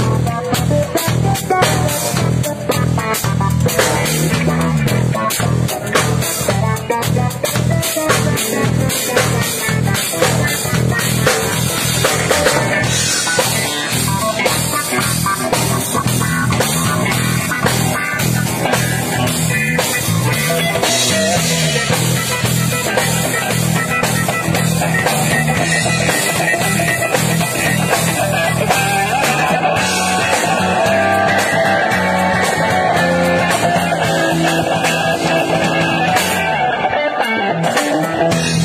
Thank you. Yeah.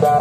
Bye.